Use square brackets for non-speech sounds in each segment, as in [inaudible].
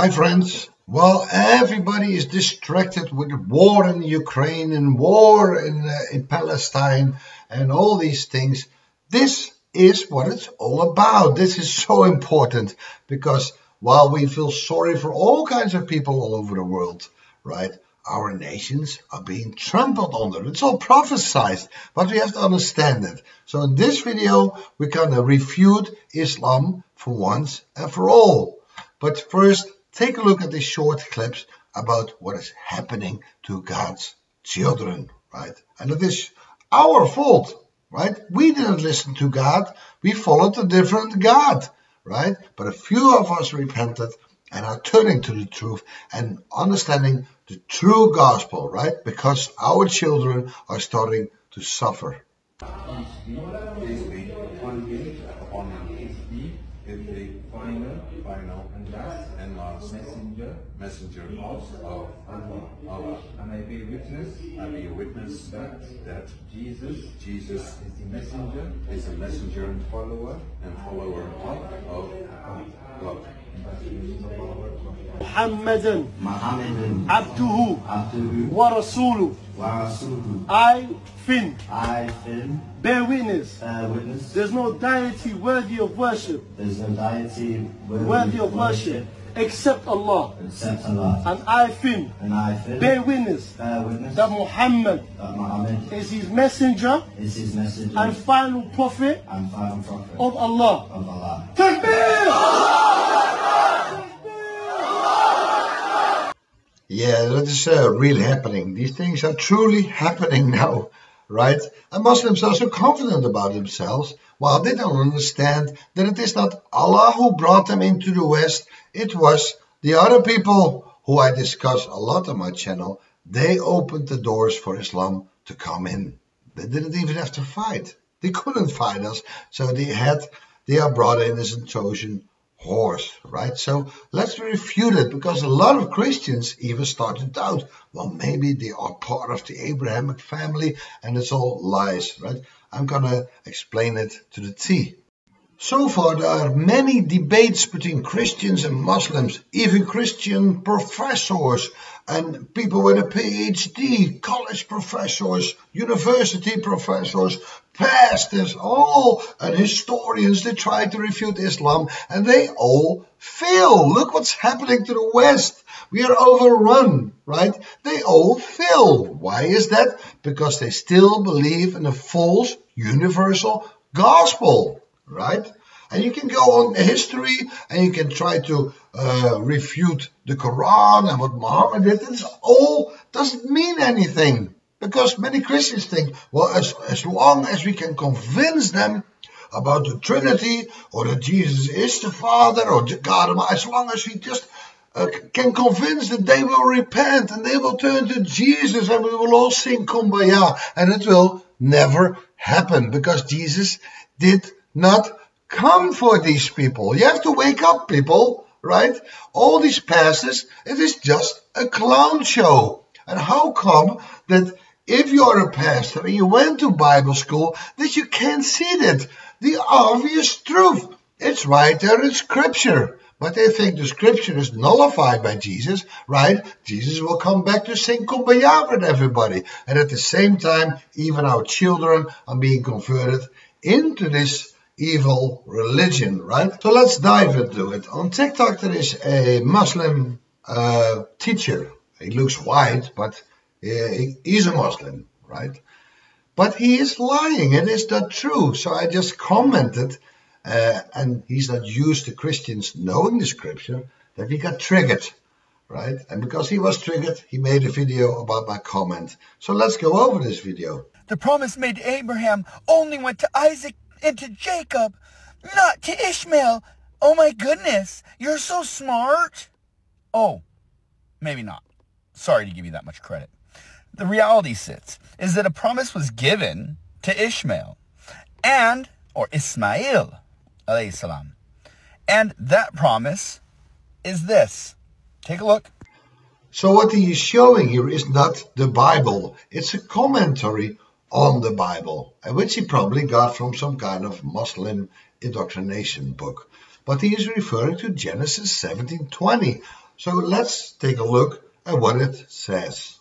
Hi, friends. Well, everybody is distracted with war in Ukraine and war in, uh, in Palestine and all these things. This is what it's all about. This is so important because while we feel sorry for all kinds of people all over the world, right? Our nations are being trampled under. It's all prophesied, but we have to understand it. So in this video, we're going to refute Islam for once and for all. But first, take a look at these short clips about what is happening to God's children, right? And it is our fault, right? We didn't listen to God. We followed a different God, right? But a few of us repented and are turning to the truth and understanding the true gospel, right? Because our children are starting to suffer. final, and last and last messenger, messenger of Allah. And I bear witness, I bear witness that that Jesus, Jesus is the messenger, is a messenger and follower and follower of of God. محمدا عبده ورسوله I fin I fin bear witness uh, witness there's no deity worthy of worship there's no deity worthy, worthy of worship except Allah except Allah and I fin and I fin bear witness bear witness that Muhammad that Muhammad is his messenger is his messenger and final prophet and final prophet of Allah of Allah Takbir! Yeah, that is uh, really happening. These things are truly [laughs] happening now, right? And Muslims are so confident about themselves, while they don't understand that it is not Allah who brought them into the West, it was the other people who I discuss a lot on my channel. They opened the doors for Islam to come in. They didn't even have to fight. They couldn't fight us, so they had their brother innocent Trojan horse, right? So let's refute it because a lot of Christians even start to doubt, well, maybe they are part of the Abrahamic family and it's all lies, right? I'm going to explain it to the T. So far, there are many debates between Christians and Muslims, even Christian professors and people with a PhD, college professors, university professors, pastors, all, and historians, they try to refute Islam and they all fail. Look what's happening to the West. We are overrun, right? They all fail. Why is that? Because they still believe in a false universal gospel right? And you can go on history and you can try to uh, refute the Quran and what Muhammad did. It's all doesn't mean anything because many Christians think, well, as, as long as we can convince them about the Trinity or that Jesus is the Father or God, as long as we just uh, can convince that they will repent and they will turn to Jesus and we will all sing Kumbaya and it will never happen because Jesus did not come for these people. You have to wake up, people, right? All these pastors, it is just a clown show. And how come that if you're a pastor and you went to Bible school, that you can't see that? The obvious truth. It's right there in scripture. But they think the scripture is nullified by Jesus, right? Jesus will come back to sing kumbaya with everybody. And at the same time, even our children are being converted into this evil religion, right? So let's dive into it. On TikTok, there is a Muslim uh, teacher. He looks white, but he, he's a Muslim, right? But he is lying. And It is not true. So I just commented, uh, and he's not used to Christians knowing the scripture, that he got triggered, right? And because he was triggered, he made a video about my comment. So let's go over this video. The promise made to Abraham only went to Isaac and to Jacob, not to Ishmael. Oh my goodness, you're so smart. Oh, maybe not. Sorry to give you that much credit. The reality sits is that a promise was given to Ishmael and, or Ismail, alayhi salam. And that promise is this. Take a look. So what he is showing here is not the Bible. It's a commentary on the Bible, which he probably got from some kind of Muslim indoctrination book. But he is referring to Genesis 17:20. So let's take a look at what it says.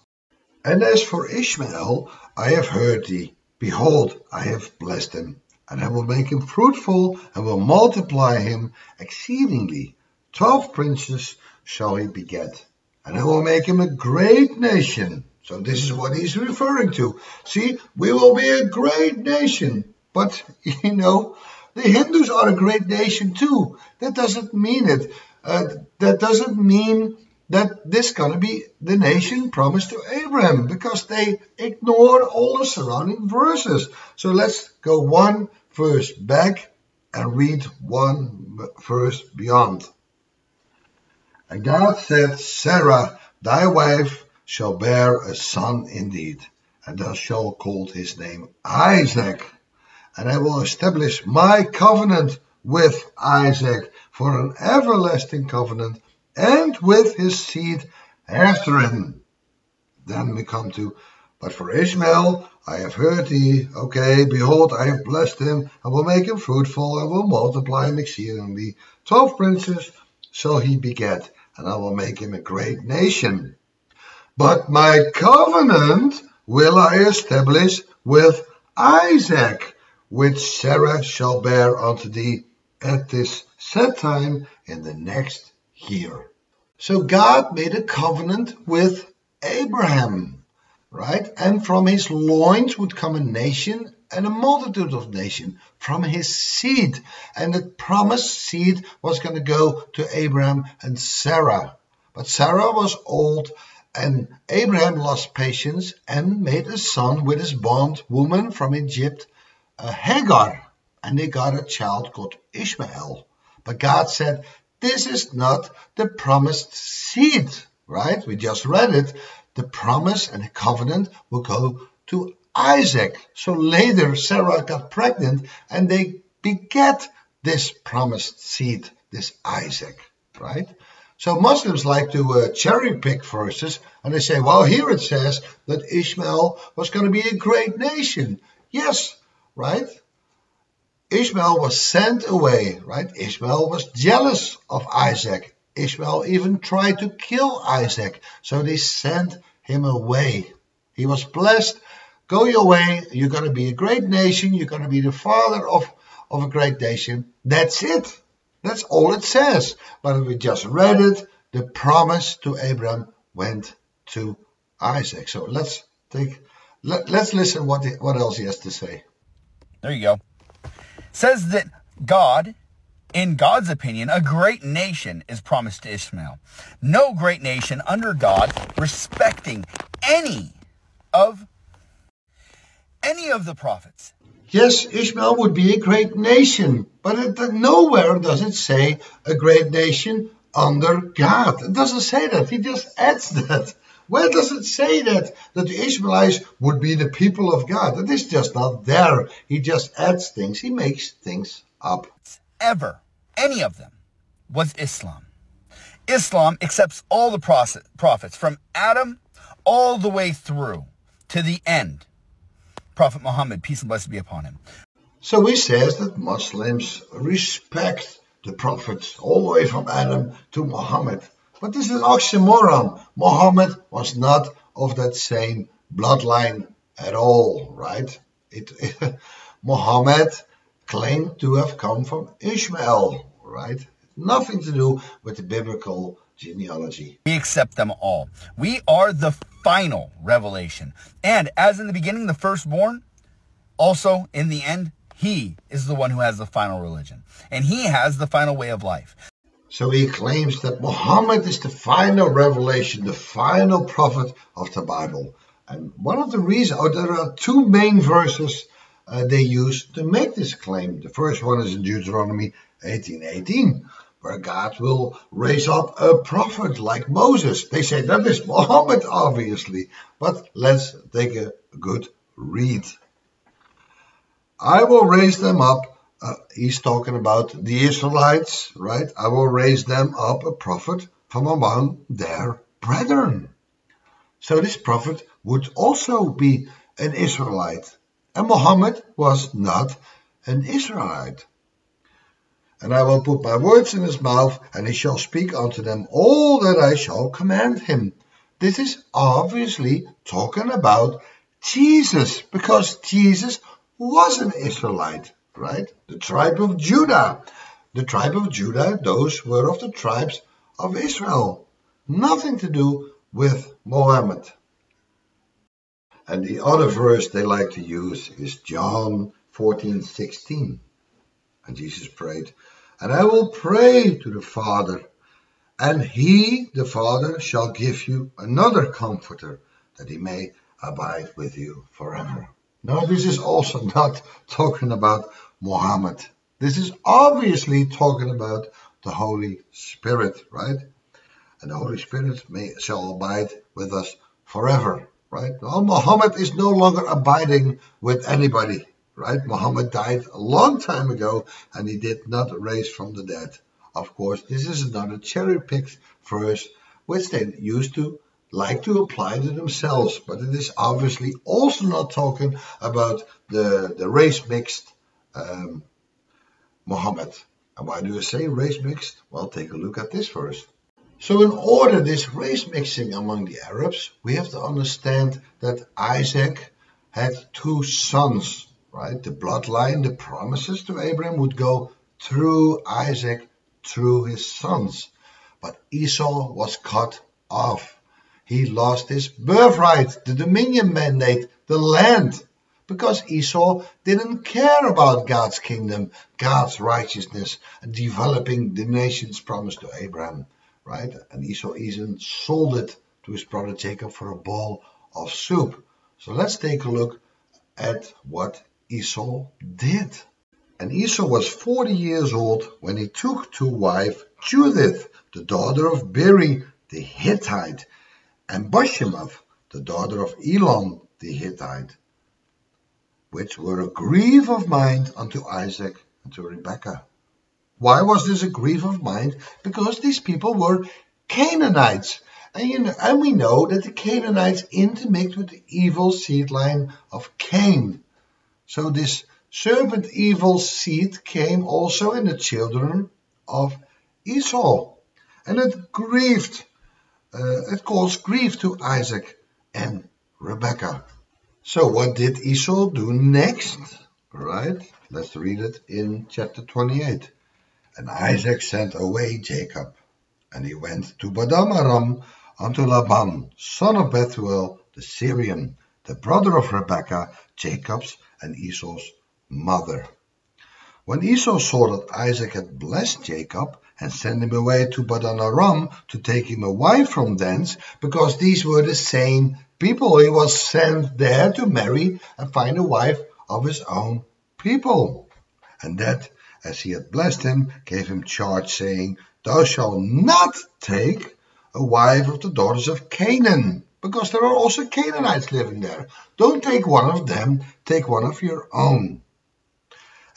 And as for Ishmael, I have heard thee. Behold, I have blessed him, and I will make him fruitful, and will multiply him exceedingly. Twelve princes shall he beget, and I will make him a great nation. So this is what he's referring to. See, we will be a great nation. But, [laughs] you know, the Hindus are a great nation too. That doesn't mean it. Uh, that doesn't mean that this going to be the nation promised to Abraham because they ignore all the surrounding verses. So let's go one verse back and read one verse beyond. And God said, Sarah, thy wife, shall bear a son indeed, and thou shalt call his name Isaac. And I will establish my covenant with Isaac for an everlasting covenant and with his seed after him. Then we come to, but for Ishmael I have heard thee. Okay, behold, I have blessed him. and will make him fruitful. and will multiply him exceedingly. Twelve princes shall he beget, and I will make him a great nation. But my covenant will I establish with Isaac, which Sarah shall bear unto thee at this set time in the next year. So God made a covenant with Abraham, right? And from his loins would come a nation and a multitude of nations from his seed. And the promised seed was going to go to Abraham and Sarah. But Sarah was old and Abraham lost patience and made a son with his bondwoman from Egypt, uh, Hagar. And they got a child called Ishmael. But God said, this is not the promised seed, right? We just read it. The promise and the covenant will go to Isaac. So later Sarah got pregnant and they beget this promised seed, this Isaac, right? So Muslims like to uh, cherry pick verses and they say, well, here it says that Ishmael was going to be a great nation. Yes, right? Ishmael was sent away, right? Ishmael was jealous of Isaac. Ishmael even tried to kill Isaac, so they sent him away. He was blessed. Go your way. You're going to be a great nation. You're going to be the father of, of a great nation. That's it. That's all it says. But we just read it. The promise to Abraham went to Isaac. So let's take, let, let's listen what, what else he has to say. There you go says that God, in God's opinion, a great nation is promised to Ishmael. No great nation under God respecting any of any of the prophets. Yes, Ishmael would be a great nation, but it, nowhere does it say a great nation under God. It doesn't say that. He just adds that. Where does it say that? That the Ishmaelites would be the people of God. That is just not there. He just adds things. He makes things up. Ever, any of them, was Islam. Islam accepts all the prophets from Adam all the way through to the end. Prophet Muhammad, peace and blessing be upon him. So he says that Muslims respect the prophets all the way from Adam to Muhammad. But this is oxymoron. Muhammad was not of that same bloodline at all, right? It, [laughs] Muhammad claimed to have come from Ishmael, right? Nothing to do with the biblical genealogy. We accept them all. We are the final revelation. And as in the beginning, the firstborn, also in the end, he is the one who has the final religion. And he has the final way of life. So he claims that Muhammad is the final revelation, the final prophet of the Bible. And one of the reasons, oh, there are two main verses uh, they use to make this claim. The first one is in Deuteronomy 18:18, where God will raise up a prophet like Moses. They say that is Muhammad, obviously, but let's take a good read. I will raise them up uh, he's talking about the Israelites, right? I will raise them up a prophet from among their brethren. So this prophet would also be an Israelite. And Muhammad was not an Israelite. And I will put my words in his mouth, and he shall speak unto them all that I shall command him. This is obviously talking about Jesus, because Jesus was an Israelite, right? The tribe of Judah. The tribe of Judah, those were of the tribes of Israel. Nothing to do with Mohammed. And the other verse they like to use is John 14 16. And Jesus prayed, And I will pray to the Father, and he, the Father, shall give you another comforter, that he may abide with you forever. Now, this is also [laughs] not talking about Muhammad. This is obviously talking about the Holy Spirit, right? And the Holy Spirit may, shall abide with us forever, right? Well, Muhammad is no longer abiding with anybody, right? Muhammad died a long time ago and he did not raise from the dead. Of course, this is another cherry picked verse which they used to like to apply to themselves, but it is obviously also not talking about the, the race mixed um, Muhammad. And why do I say race mixed? Well, take a look at this first. So in order this race mixing among the Arabs, we have to understand that Isaac had two sons, right? The bloodline, the promises to Abraham would go through Isaac, through his sons. But Esau was cut off. He lost his birthright, the dominion mandate, the land, because Esau didn't care about God's kingdom, God's righteousness, and developing the nations promised to Abraham, right? And Esau even sold it to his brother Jacob for a bowl of soup. So let's take a look at what Esau did. And Esau was 40 years old when he took to wife Judith, the daughter of Beeri the Hittite, and Bashemoth, the daughter of Elon the Hittite, which were a grief of mind unto Isaac and to Rebekah. Why was this a grief of mind? Because these people were Canaanites. And, you know, and we know that the Canaanites intermixed with the evil seed line of Cain. So this serpent evil seed came also in the children of Esau. And it grieved, uh, it caused grief to Isaac and Rebekah. So what did Esau do next? Right? Let's read it in chapter 28. And Isaac sent away Jacob, and he went to Paddan Aram unto Laban, son of Bethuel the Syrian, the brother of Rebekah, Jacob's and Esau's mother. When Esau saw that Isaac had blessed Jacob and sent him away to Paddan Aram to take him a wife from thence, because these were the same people, he was sent there to marry and find a wife of his own people. And that, as he had blessed him, gave him charge, saying, Thou shalt not take a wife of the daughters of Canaan, because there are also Canaanites living there. Don't take one of them, take one of your own.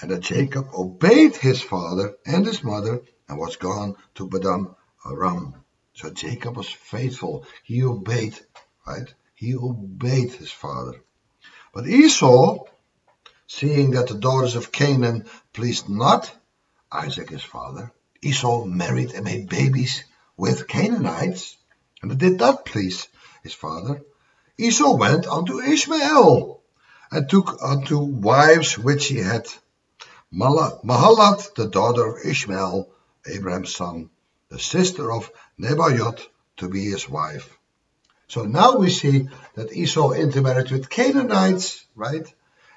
And that Jacob obeyed his father and his mother and was gone to Paddan Aram. So Jacob was faithful. He obeyed, right? He obeyed his father. But Esau, seeing that the daughters of Canaan pleased not Isaac his father, Esau married and made babies with Canaanites, and it did not please his father. Esau went unto Ishmael and took unto wives which he had Mahalath, the daughter of Ishmael, Abraham's son, the sister of Nebaioth, to be his wife. So now we see that Esau intermarried with Canaanites, right?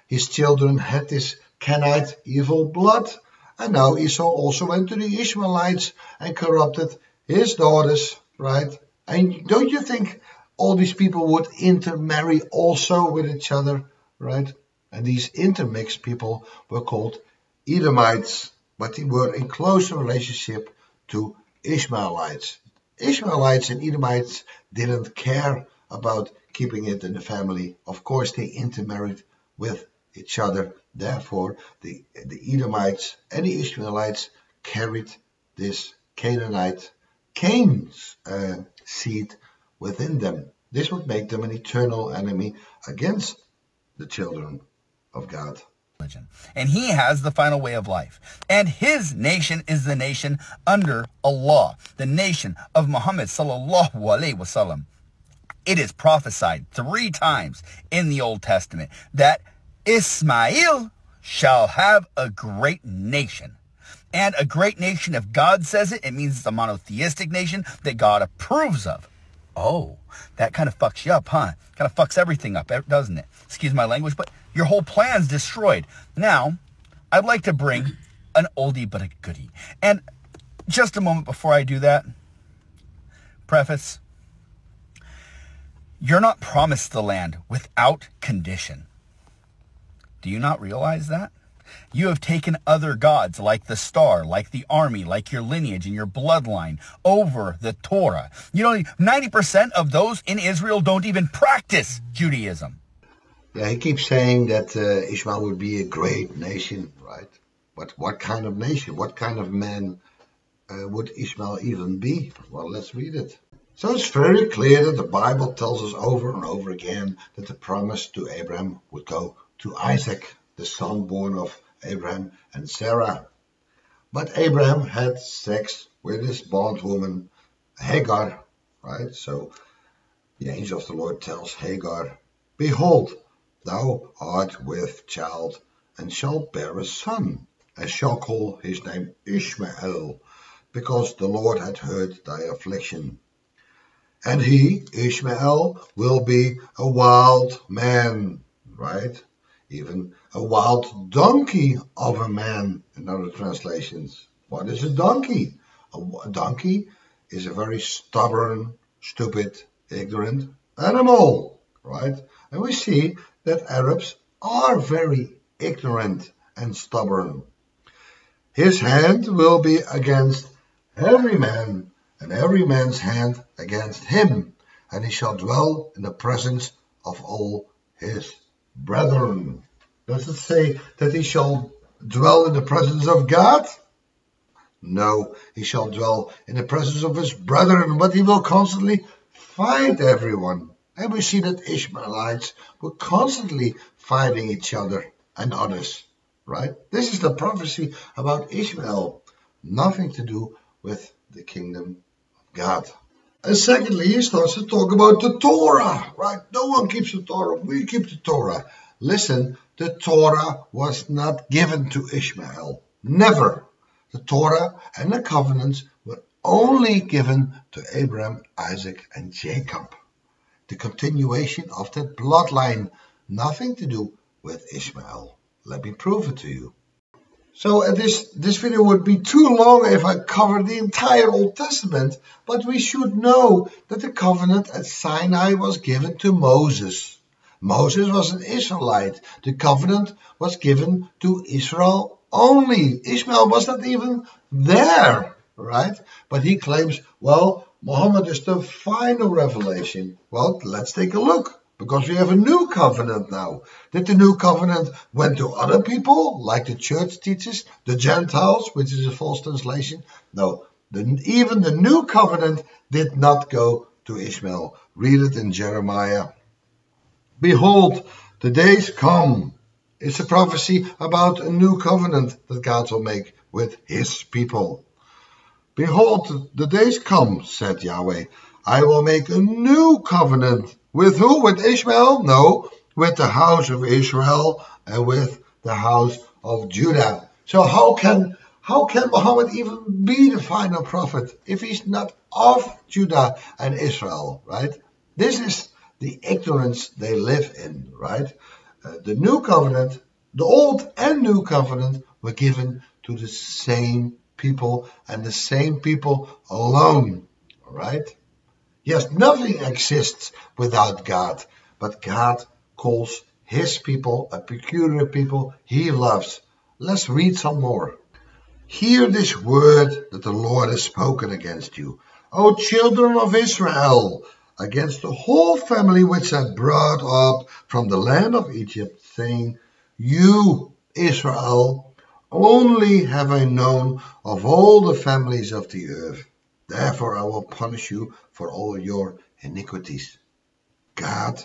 His children had this Canaanite evil blood, and now Esau also went to the Ishmaelites and corrupted his daughters, right? And don't you think all these people would intermarry also with each other, right? And these intermixed people were called Edomites, but they were in close relationship to Ishmaelites. Ishmaelites and Edomites didn't care about keeping it in the family. Of course, they intermarried with each other. Therefore, the, the Edomites and the Ishmaelites carried this Canaanite, Cain's uh, seed within them. This would make them an eternal enemy against the children of God. Religion. And he has the final way of life. And his nation is the nation under Allah, the nation of Muhammad sallallahu alaihi wasallam. It is prophesied three times in the Old Testament that Ismail shall have a great nation. And a great nation, if God says it, it means it's a monotheistic nation that God approves of. Oh, that kind of fucks you up, huh? Kind of fucks everything up, doesn't it? Excuse my language, but your whole plan's destroyed. Now, I'd like to bring mm-hmm. an oldie but a goodie. And just a moment before I do that, preface, you're not promised the land without condition. Do you not realize that? You have taken other gods like the star, like the army, like your lineage and your bloodline over the Torah. You know, 90% of those in Israel don't even practice Judaism. Yeah, he keeps saying that uh, Ishmael would be a great nation, right? But what kind of nation? What kind of man uh, would Ishmael even be? Well, let's read it. So it's very clear that the Bible tells us over and over again that the promise to Abraham would go to Isaac, the son born of Abraham and Sarah. But Abraham had sex with his bondwoman Hagar, right? So the angel of the Lord tells Hagar, Behold, thou art with child, and shalt bear a son, and shall call his name Ishmael, because the Lord had heard thy affliction. And he, Ishmael, will be a wild man, right? Even a wild donkey of a man in other translations. What is a donkey? A donkey is a very stubborn, stupid, ignorant animal, right? And we see that Arabs are very ignorant and stubborn. His hand will be against every man and every man's hand against him, and he shall dwell in the presence of all his brethren. Does it say that he shall dwell in the presence of God? No, he shall dwell in the presence of his brethren, but he will constantly fight everyone. And we see that Ishmaelites were constantly fighting each other and others, right? This is the prophecy about Ishmael, nothing to do with the kingdom of God. And secondly, he starts to talk about the Torah, right? No one keeps the Torah. We keep the Torah. Listen, the Torah was not given to Ishmael. Never. The Torah and the covenants were only given to Abraham, Isaac, and Jacob. The continuation of that bloodline, nothing to do with Ishmael. Let me prove it to you. So uh, this, this video would be too long if I covered the entire Old Testament, but we should know that the covenant at Sinai was given to Moses. Moses was an Israelite. The covenant was given to Israel only. Ishmael was not even there, right? But he claims, well, Muhammad is the final revelation. Well, let's take a look because we have a new covenant now. Did the new covenant went to other people, like the church teaches, the Gentiles, which is a false translation? No, the, even the new covenant did not go to Ishmael. Read it in Jeremiah. Behold, the days come. It's a prophecy about a new covenant that God will make with his people. Behold, the days come, said Yahweh. I will make a new covenant with who? With Ishmael? No, with the house of Israel and with the house of Judah. So how can how can Muhammad even be the final prophet if he's not of Judah and Israel, right? This is the ignorance they live in, right? Uh, the new covenant, the old and new covenant were given to the same people and the same people alone, right? Yes, nothing exists without God, but God calls his people a peculiar people he loves. Let's read some more. Hear this word that the Lord has spoken against you, O children of Israel, against the whole family which I brought up from the land of Egypt, saying, You, Israel, only have I known of all the families of the earth. Therefore I will punish you for all your iniquities. God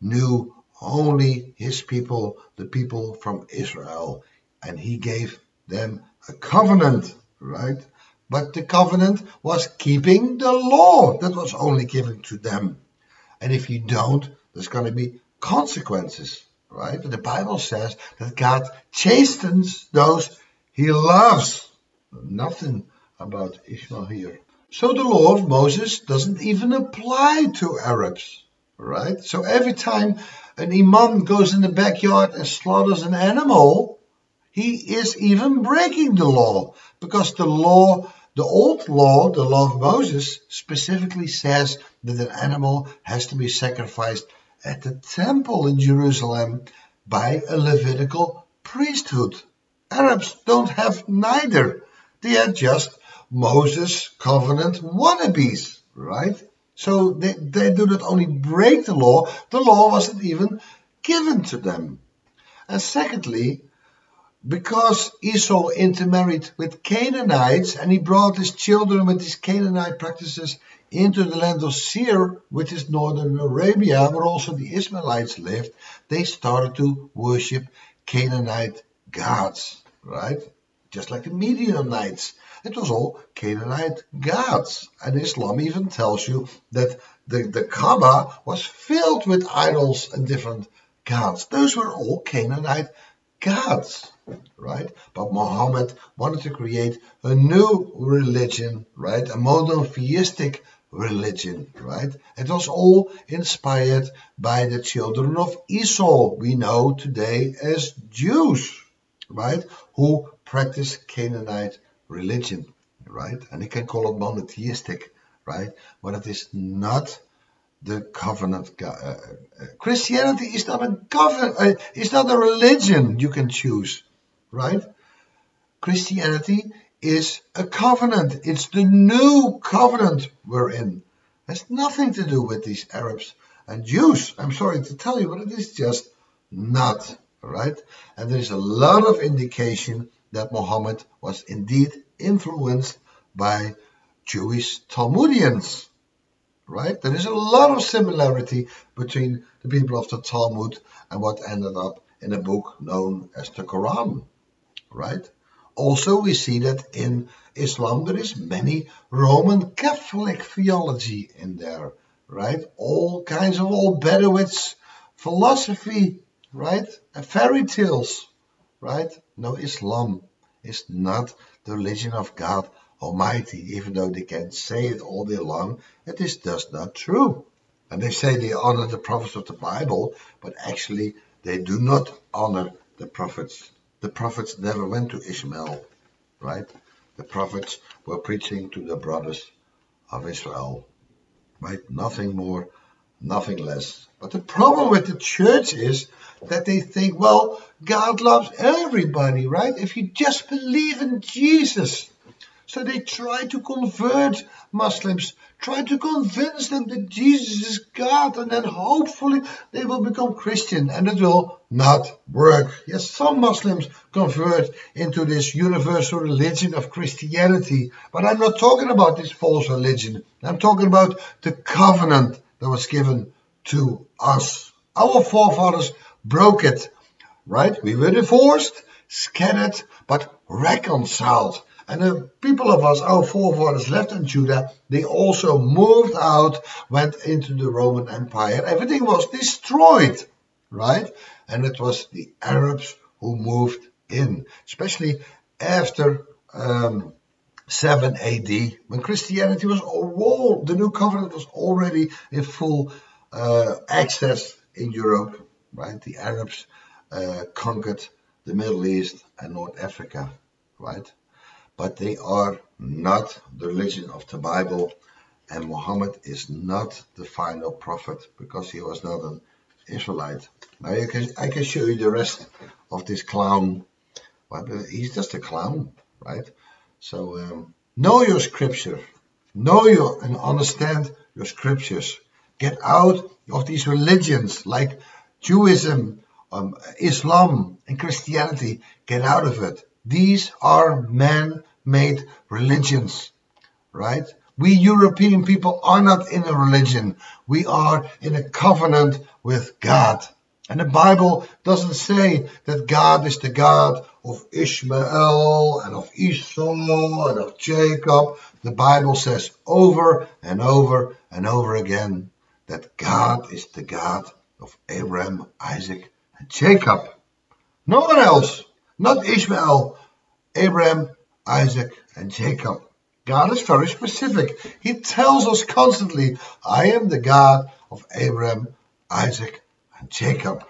knew only his people, the people from Israel. And he gave them a covenant, right? But the covenant was keeping the law that was only given to them. And if you don't, there's going to be consequences, right? The Bible says that God chastens those he loves. Nothing about Ishmael here. So the law of Moses doesn't even apply to Arabs, right? So every time an imam goes in the backyard and slaughters an animal, he is even breaking the law because the law, the old law, the law of Moses, specifically says that an animal has to be sacrificed at the temple in Jerusalem by a Levitical priesthood. Arabs don't have neither. They are just Moses covenant wannabes, right? So they, they do not only break the law, the law wasn't even given to them. And secondly, because Esau intermarried with Canaanites and he brought his children with his Canaanite practices into the land of Seir, which is northern Arabia, where also the Ishmaelites lived, they started to worship Canaanite gods, right? Just like the Midianites. It was all Canaanite gods. And Islam even tells you that the, the Kaaba was filled with idols and different gods. Those were all Canaanite gods, right? But Muhammad wanted to create a new religion, right? A monotheistic religion, right? It was all inspired by the children of Esau, we know today as Jews, right? Who practice Canaanite religion, right? And you can call it monotheistic, right? But it is not the covenant. Uh, uh, Christianity is not a covenant. Uh, it's not a religion you can choose, right? Christianity is a covenant. It's the new covenant we're in. It has nothing to do with these Arabs and Jews. I'm sorry to tell you, but it is just not, right? And there is a lot of indication that Muhammad was indeed influenced by Jewish Talmudians right? There is a lot of similarity between the people of the Talmud and what ended up in a book known as the Quran, right? Also, we see that in Islam there is many Roman Catholic theology in there, right? All kinds of old Bedouins philosophy, right? And fairy tales, right? No, Islam is not the religion of God Almighty, even though they can say it all day long, it is just not true. And they say they honor the prophets of the Bible, but actually they do not honor the prophets. The prophets never went to Ishmael, right? The prophets were preaching to the brothers of Israel, right? Nothing more, nothing less. But the problem with the church is that they think, well, God loves everybody, right? If you just believe in Jesus, so they try to convert Muslims, try to convince them that Jesus is God, and then hopefully they will become Christian, and it will not work. Yes, some Muslims convert into this universal religion of Christianity, but I'm not talking about this false religion. I'm talking about the covenant that was given to us. Our forefathers broke it, right? We were divorced, scattered, but reconciled. And the people of us, our forefathers left in Judah, they also moved out, went into the Roman Empire. Everything was destroyed, right? And it was the Arabs who moved in, especially after um, 7 AD, when Christianity was all, the new covenant was already in full uh, access in Europe, right? The Arabs uh, conquered the Middle East and North Africa, right? but they are not the religion of the Bible. And Muhammad is not the final prophet because he was not an Israelite. Now you can, I can show you the rest of this clown. He's just a clown, right? So um, know your scripture, know your and understand your scriptures. Get out of these religions like Judaism, um, Islam, and Christianity. Get out of it. These are man-made religions, right? We European people are not in a religion. We are in a covenant with God. And the Bible doesn't say that God is the God of Ishmael and of Esau and of Jacob. The Bible says over and over and over again that God is the God of Abraham, Isaac, and Jacob. No one else, not Ishmael, Abraham, Isaac, and Jacob. God is very specific. He tells us constantly, I am the God of Abraham, Isaac, and Jacob.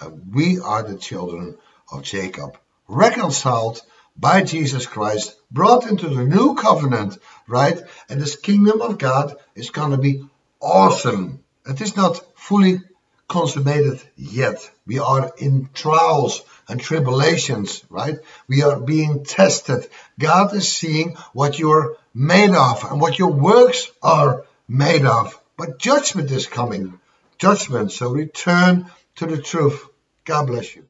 And we are the children of Jacob, reconciled by Jesus Christ, brought into the new covenant, right? And this kingdom of God is going to be awesome. It is not fully consummated yet. We are in trials and tribulations, right? We are being tested. God is seeing what you're made of and what your works are made of. But judgment is coming. Judgment. So return to the truth. God bless you.